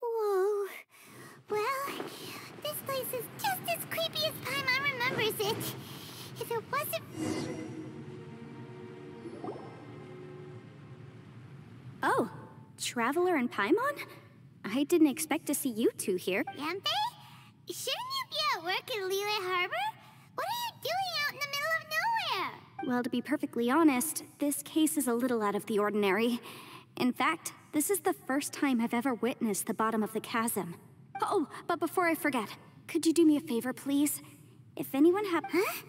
Whoa. Well, this place is just as creepy as Paimon remembers it. If it wasn't... Traveler and Paimon? I didn't expect to see you two here. Yanfei? Shouldn't you be at work in Liyue Harbor? What are you doing out in the middle of nowhere? Well, to be perfectly honest, this case is a little out of the ordinary. In fact, this is the first time I've ever witnessed the bottom of the chasm. Oh, but before I forget, could you do me a favor, please? If anyone hap- Huh?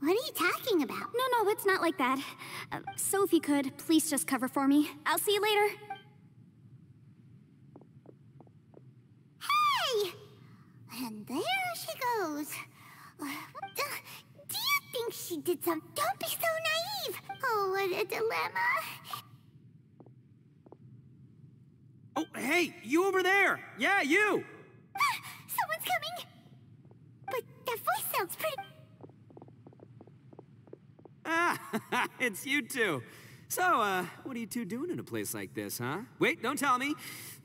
What are you talking about? No, no, it's not like that. Uh, so if you could, please just cover for me. I'll see you later. Hey! And there she goes. Uh, Do you think she did some? Don't be so naive. Oh, what a dilemma. Oh, hey, you over there! Yeah, you! Ah, someone's coming. But that voice sounds pretty. Ah, it's you two. So, uh, what are you two doing in a place like this, huh? Wait, don't tell me.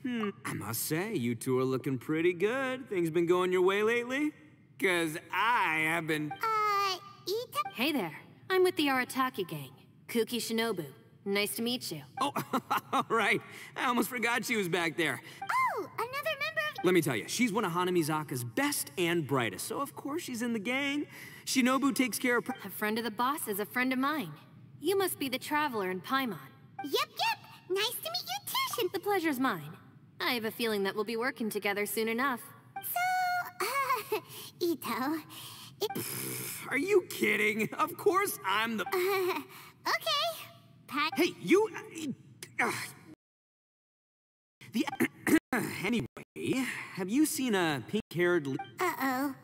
Hmm, I must say, you two are looking pretty good. Things been going your way lately? Cause I have been. Uh, Itto. Hey there. I'm with the Arataki gang. Kuki Shinobu. Nice to meet you. Oh, all right. I almost forgot she was back there. Oh, another member of. Let me tell you, she's one of Hanamizaka's best and brightest, so of course she's in the gang. Shinobu takes care of. A friend of the boss is a friend of mine. You must be the traveler in Paimon. Yep, yep. Nice to meet you too, Shin. The pleasure's mine. I have a feeling that we'll be working together soon enough. So, uh, Itto. It, Are you kidding? Of course I'm the. uh, okay. Pat. Hey, you. Uh, uh, the. anyway, have you seen a pink-haired? Uh oh.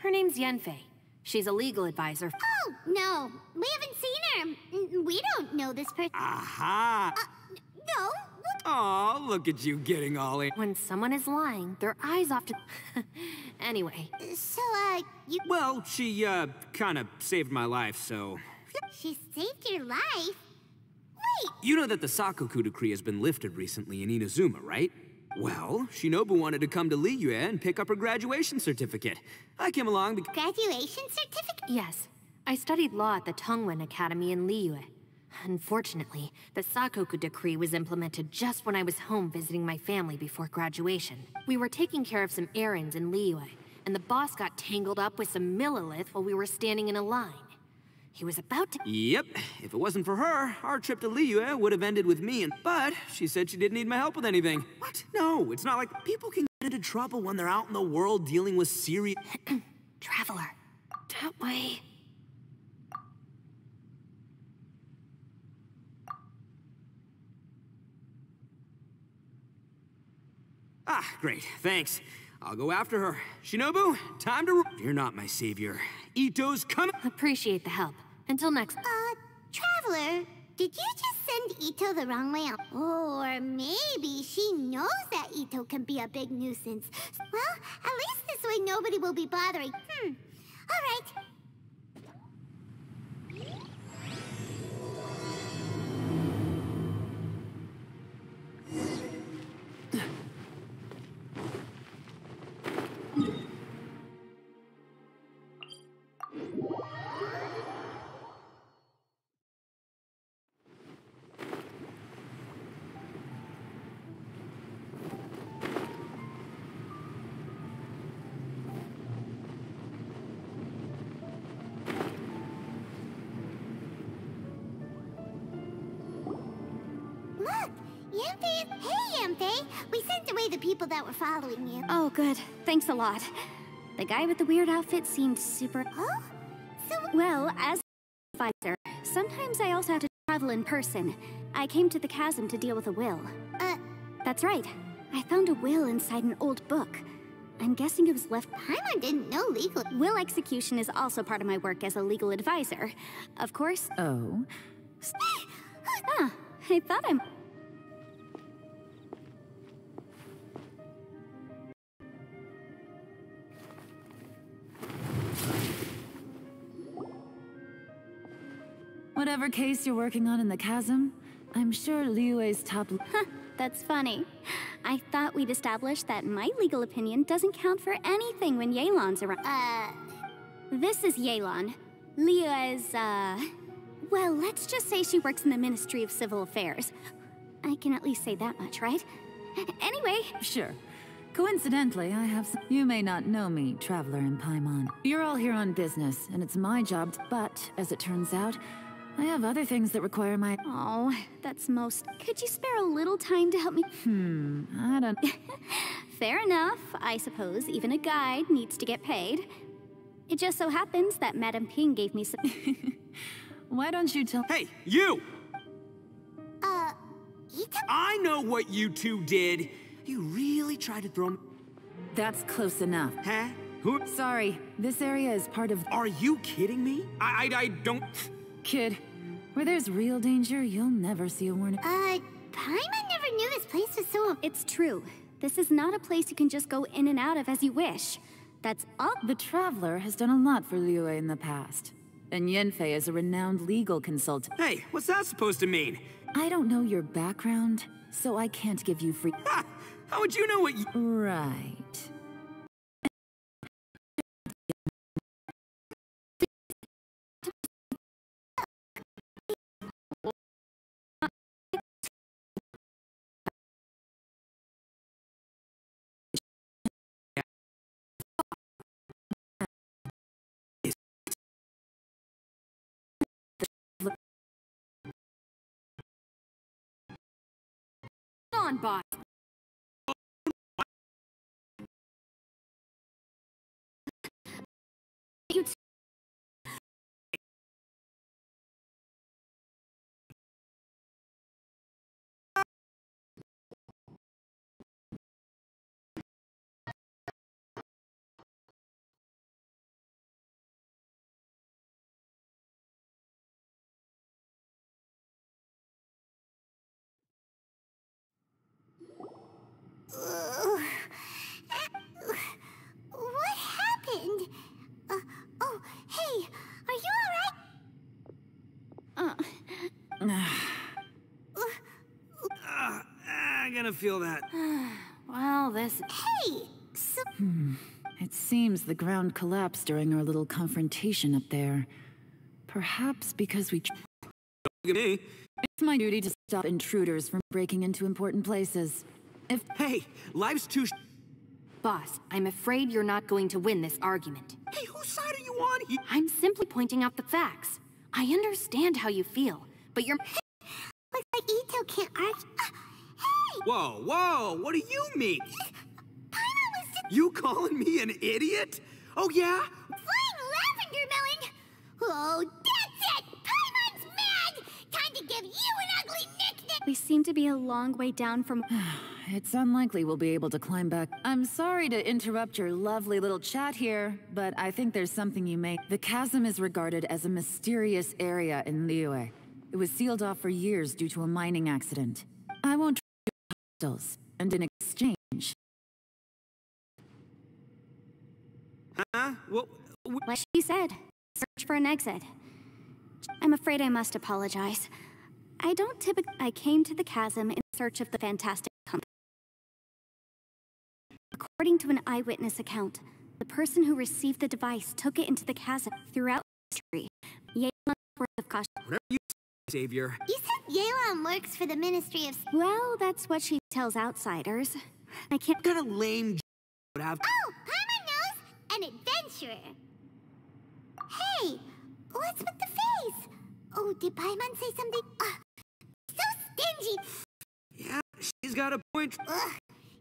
Her name's Yanfei. She's a legal advisor. Oh no, we haven't seen her. We don't know this person. Aha! No. What? Oh, look at you getting all in. When someone is lying, their eyes often. anyway, So, uh, you. Well, she uh, kind of saved my life, so. She saved your life. Wait. You know that the Sakoku decree has been lifted recently in Inazuma, right? Well, Shinobu wanted to come to Liyue and pick up her graduation certificate. I came along because. Graduation certificate. yes, I studied law at the Tongwen Academy in Liyue. Unfortunately, the Sakoku decree was implemented just when I was home visiting my family before graduation. We were taking care of some errands in Liyue, and the boss got tangled up with some Millelith while we were standing in a line. He was about to. Yep, if it wasn't for her, our trip to Liyue would have ended with me and. But she said she didn't need my help with anything. What? No, it's not like people can get into trouble when they're out in the world dealing with serious. Traveler. That way. Ah, great, thanks. I'll go after her. Shinobu, time to. You're not my savior. Itto's coming. Appreciate the help. Until next. Uh, Traveler, did you just send Itto the wrong way? Or maybe she knows that Itto can be a big nuisance. Well, at least this way nobody will be bothering. Hmm. All right. Hey, We sent away the people that were following you. Oh, good. Thanks a lot. The guy with the weird outfit seemed super. Oh? So, Well, as a advisor, sometimes I also have to travel in person. I came to the chasm to deal with a will. uh, That's right. I found a will inside an old book. I'm guessing it was left. Paimon didn't know legal. Will execution is also part of my work as a legal advisor. Of course. Oh, I thought I'm... Whatever case you're working on in the chasm, I'm sure Liyue's top... Huh, that's funny. I thought we'd established that my legal opinion doesn't count for anything when Yelan's around. Uh, This is Yelan. Liyue is, uh... Well, let's just say she works in the Ministry of Civil Affairs. I can at least say that much, right? Anyway, Sure. Coincidentally, I have some... You may not know me, Traveler in Paimon. You're all here on business, and it's my job, but, as it turns out, I have other things that require my... oh, that's most... Could you spare a little time to help me? Hmm, I don't... Fair enough. I suppose even a guide needs to get paid. It just so happens that Madame Ping gave me some... Why don't you tell... Hey, you! uh, Itto? I know what you two did. You really tried to throw me. That's close enough. Huh? Who? Sorry, this area is part of... Are you kidding me? I, I, I don't. Kid, where there's real danger, you'll never see a warning. Uh, Paimon never knew this place was so... It's true. This is not a place you can just go in and out of as you wish. That's all... The Traveler has done a lot for Liyue in the past. And Yanfei is a renowned legal consultant. Hey, what's that supposed to mean? I don't know your background, so I can't give you free... Ha! How would you know what you. Right. On, boss. You What happened? Uh, oh, hey, are you alright? uh, Uh, I'm gonna feel that. Well, this... Hey, so... It seems the ground collapsed during our little confrontation up there. Perhaps because we... tr- Look at me. It's my duty to stop intruders from breaking into important places. If... Hey, life's too. Sh- Boss, I'm afraid you're not going to win this argument. hey, whose side are you on here? I'm simply pointing out the facts. I understand how you feel, but you're... Looks like Itto can't argue. Uh, hey! Whoa, whoa, what do you mean? Paimon was just You calling me an idiot? Oh, yeah? flying lavender melon! Oh, that's it! Paimon's mad! Time to give you an ugly nickname! We seem to be a long way down from... It's unlikely we'll be able to climb back. I'm sorry to interrupt your lovely little chat here, but I think there's something you may. The chasm is regarded as a mysterious area in Liyue. It was sealed off for years due to a mining accident. I won't trade you hostiles, and in exchange, Huh? Well, w- Like she said, search for an exit. I'm afraid I must apologize. I don't typically... I came to the chasm in search of the fantastic company. According to an eyewitness account, the person who received the device took it into the chasm throughout history. Yelan's word of caution. whatever you say, Savior. You said Yelan works for the Ministry of... Well, that's what she tells outsiders. I can't... What kind of lame j- would have. Oh, Paimon knows! An adventurer! Hey, what's with the face? Oh, did Paimon say something? Uh, so stingy! Yeah, she's got a point. Ugh,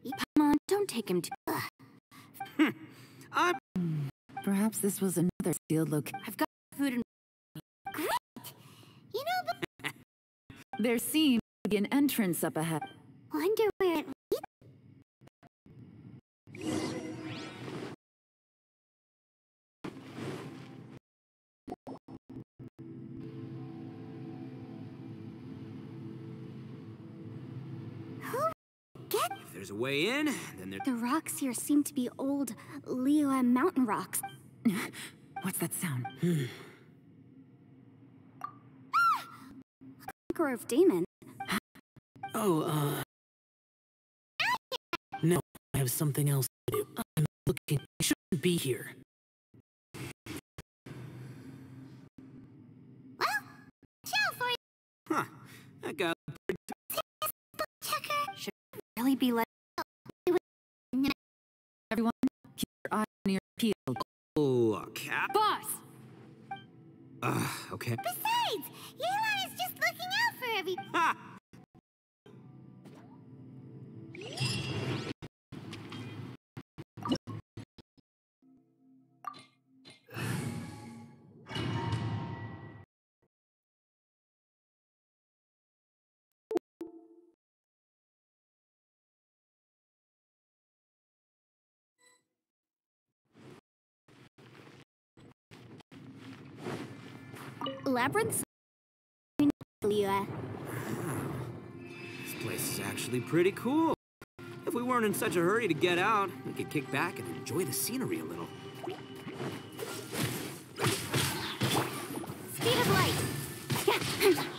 Come on, don't take him to... I'm. Hmm. perhaps this was another sealed look. I've got food and... Great! you know, but There seems to be an entrance up ahead. wonder where it there's a way in, then there... The rocks here seem to be old Liyue mountain rocks. What's that sound? Conqueror of Damon. Oh, uh... No, I have something else to do. I'm looking... I shouldn't be here. Well, Ciao for you. Huh. That guy... checker. Really be let. Everyone, keep your eye on your peeled. Oh, a cap? Boss! Ugh, okay. Besides, Yelan is just looking out for every. Ha! Labyrinth? This place is actually pretty cool. If we weren't in such a hurry to get out, we could kick back and enjoy the scenery a little. Speed of light.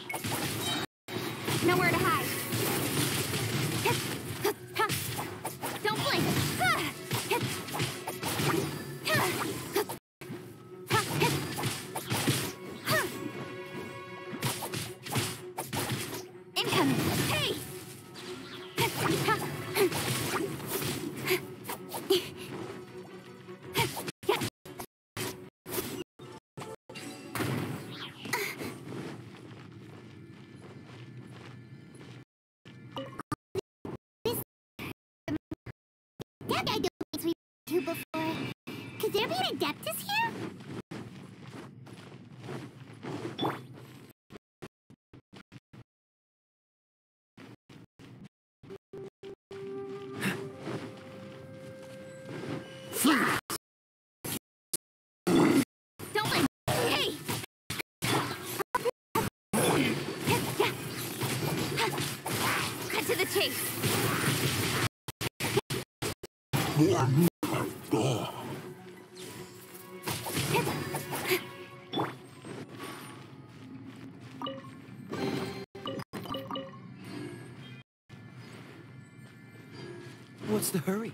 That guy don't think we've been to before. Could there be an Adeptus here? Chase. What's the hurry?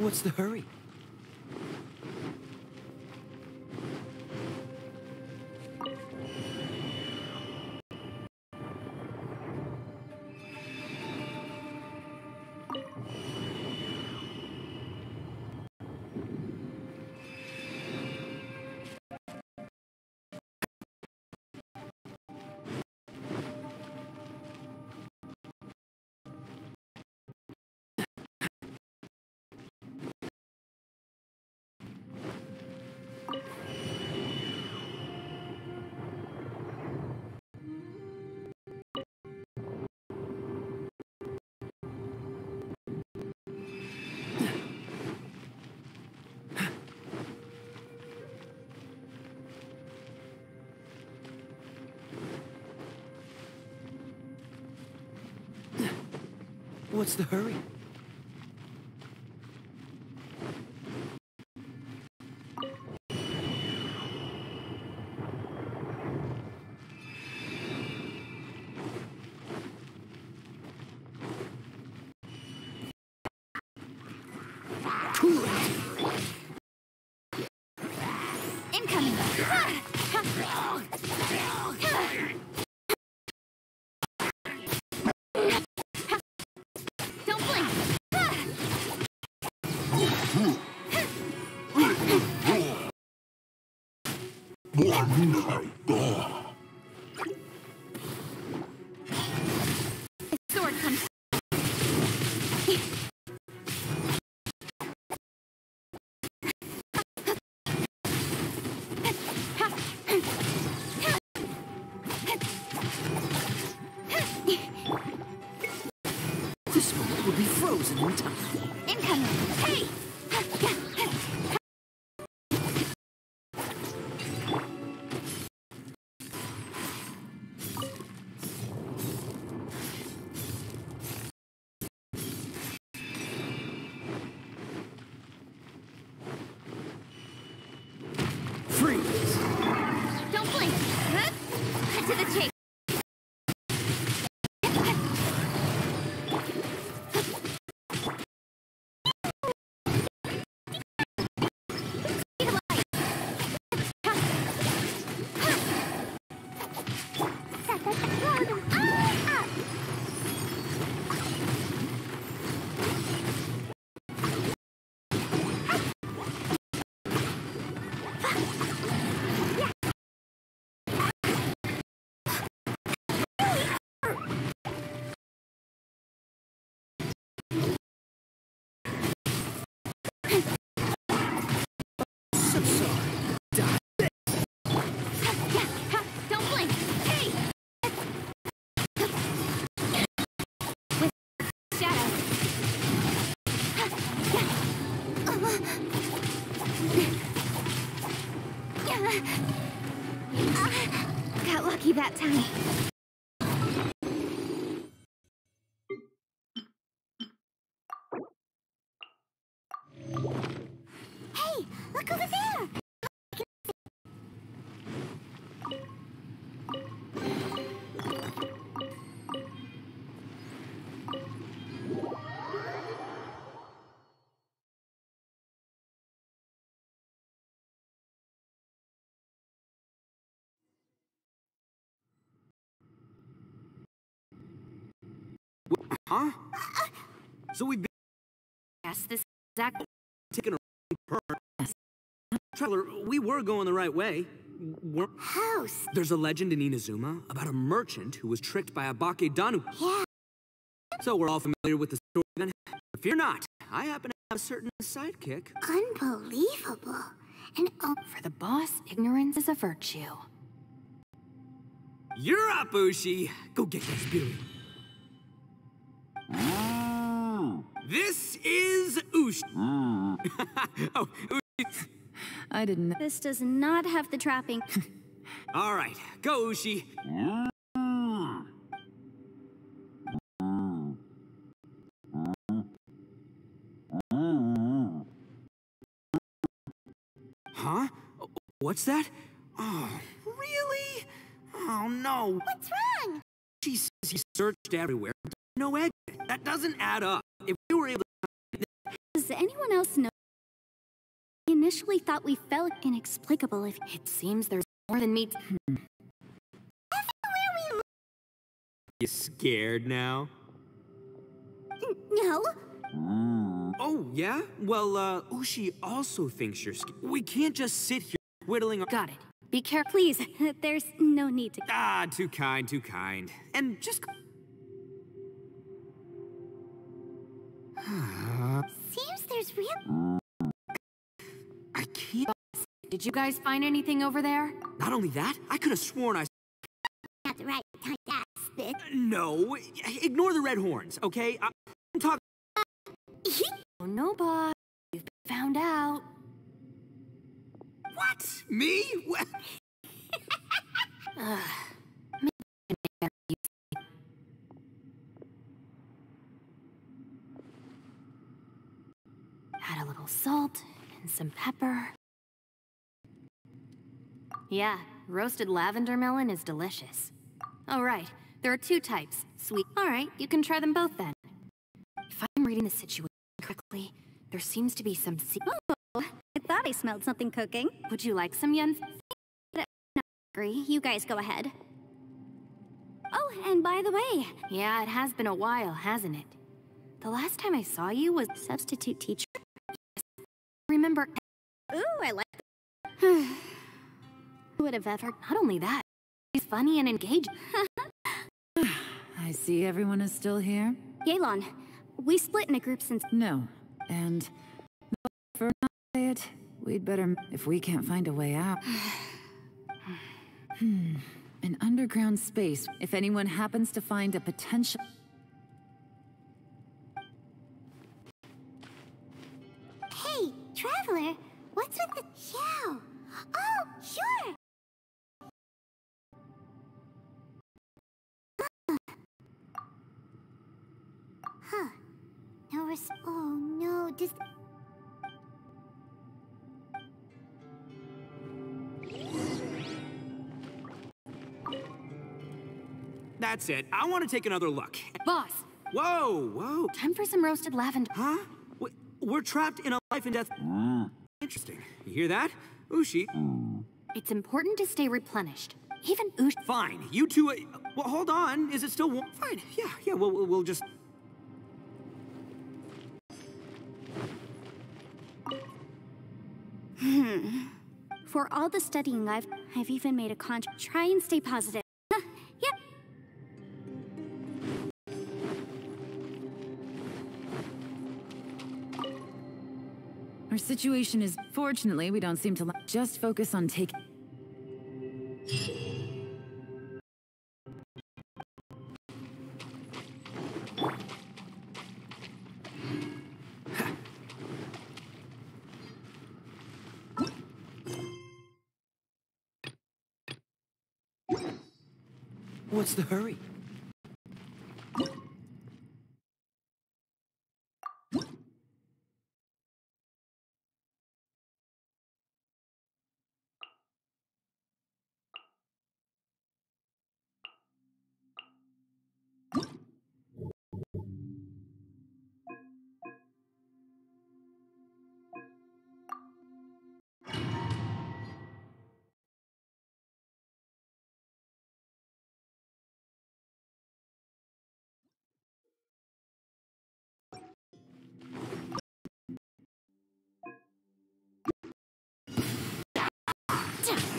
What's the hurry? What's the hurry? Sword Got lucky that time. Huh? So we've been Yes, this exact. taking a wrong turn. Traveler, we were going the right way. We're... House. There's a legend in Inazuma about a merchant who was tricked by a Bakedanu. Yeah. So we're all familiar with the story then. Fear not, I happen to have a certain sidekick. Unbelievable. And oh, For the boss, ignorance is a virtue. You're up, Ushi. Go get this beauty. This is Ushi. oh, Ushi. I didn't. This does not have the trapping. All right, go, Ushi. Huh? What's that? Oh, really? Oh, no. what's wrong? She says he searched everywhere. No exit. That doesn't add up. If we were able to... Does anyone else know? I initially thought we felt inexplicable if It seems there's more than meets. You scared now? No. Oh, yeah? Well, uh, Ushi also thinks you're scared. We can't just sit here whittling our... Got it. Be careful. Please, there's no need to. Ah, too kind, too kind. And just... Seems there's real. I can't... Did you guys find anything over there? Not only that, I could have sworn I... At the right time, that spit. Uh, no, ignore the red horns, okay? I- I'm talking... Oh no, boss. You've been found out. What? Me? What? Ugh. Little salt and some pepper. Yeah, roasted lavender melon is delicious. Oh, right. There are two types. Sweet. All right, you can try them both then. If I'm reading the situation correctly, there seems to be some se- oh, I thought I smelled something cooking. Would you like some Yun? Agree. You guys go ahead. Oh, and by the way, Yeah, it has been a while, hasn't it? The last time I saw you was substitute teacher. Remember Ooh, I like. Who would have ever. Not only that, he's funny and engaging. I see everyone is still here. Yelan, we split in a group since. No. And for it, we'd better if we can't find a way out. hmm. An underground space. If anyone happens to find a potential That's it. I want to take another look. Boss, Whoa, whoa. time for some roasted lavender. Huh? We- We're trapped in a life and death. Mm. Interesting. You hear that? Ushi. Mm. It's important to stay replenished. Even Ush. Fine. You two. Uh, well, hold on. Is it still warm? Fine. Yeah, yeah. We'll, we'll we'll just. Hmm. For all the studying I've. I've even made a contract. Try and stay positive. Situation is fortunately we don't seem to just focus on taking What's the hurry? Wheel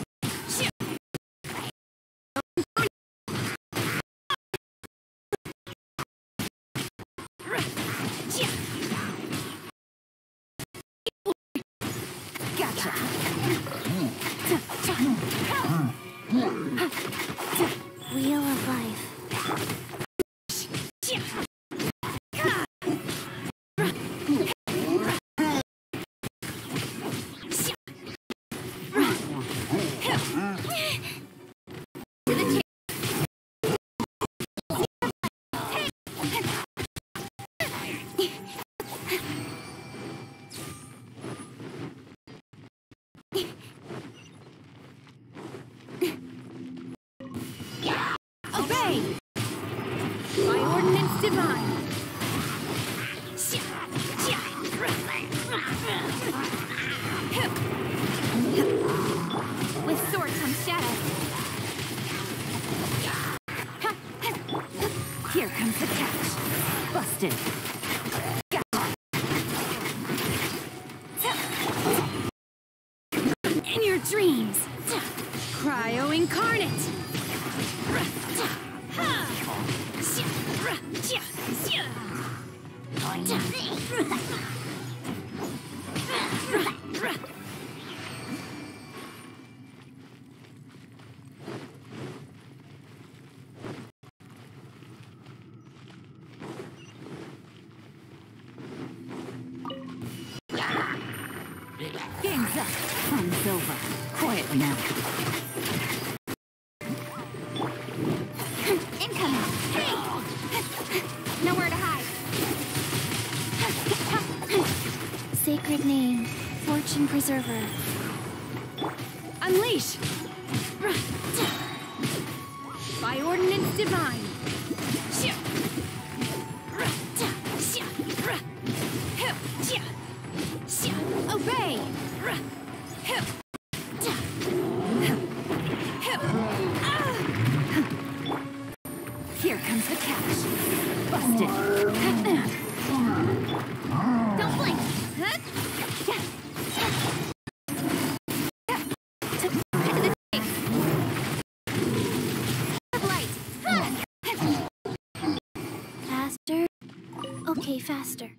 Dreams. Cryo incarnate. Preserver. Unleash! Faster.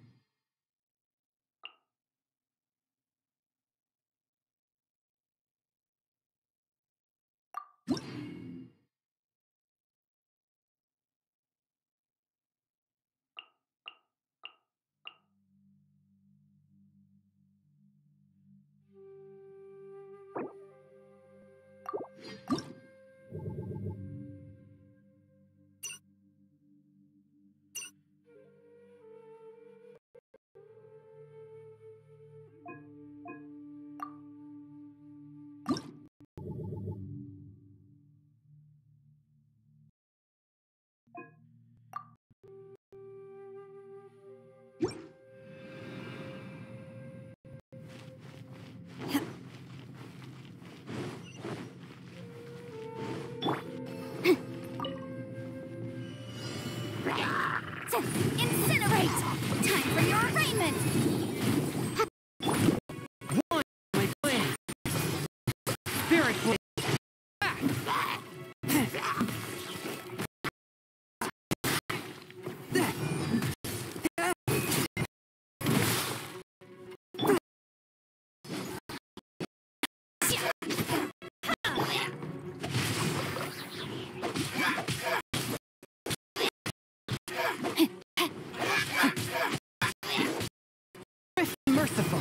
Merciful.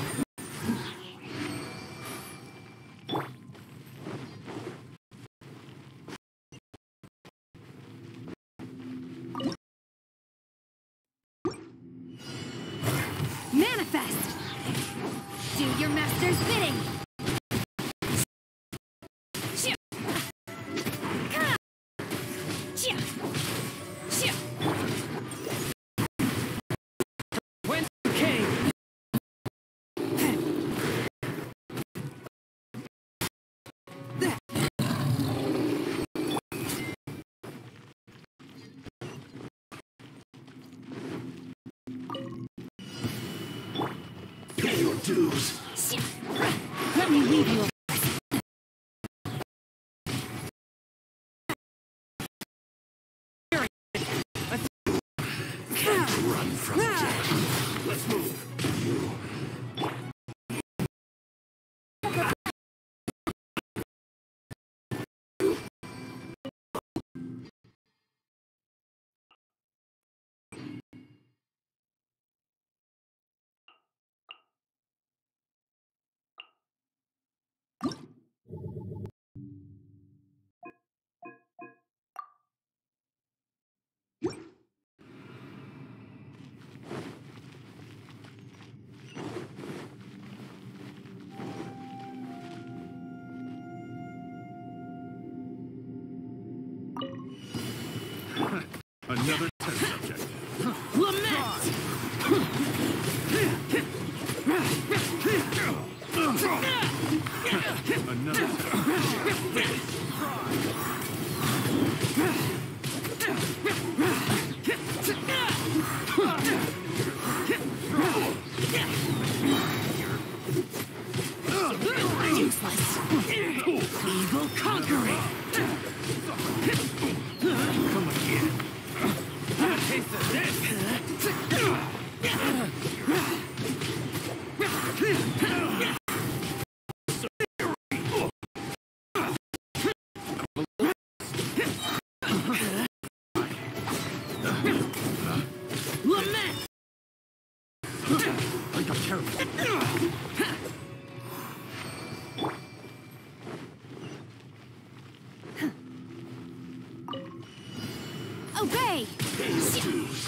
Manifest! Do your master's bidding! Your dues. Let me leave you Another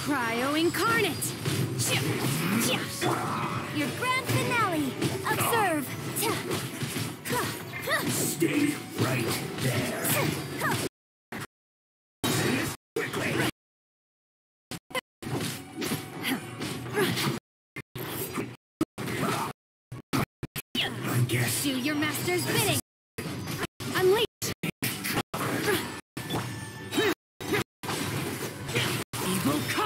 Cryo Incarnate! Your grand finale! Observe! Stay right there! Do your master's bidding! I'm late! Evil